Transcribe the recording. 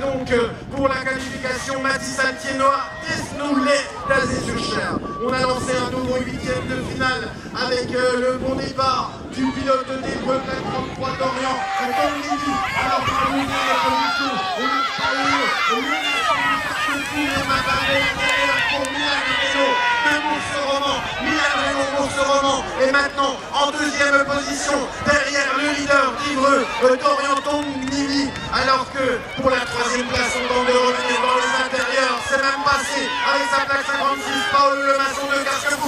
Donc pour la qualification, Mathis Altienois, nous les placés sur cher. On a lancé un nouveau huitième de finale avec le bon départ du pilote des Bleus 33 d'Orient, Tom Levy. Alors de la position, on où, on pour Milan de Bourse-Roman. Milan Renault Bourse-Roman est maintenant en deuxième position derrière le Tom Nili. Alors que pour la troisième place, on tente de revenir dans les intérieurs. C'est même passé avec sa plaque 56, Paul Le Maçon de Casquebou.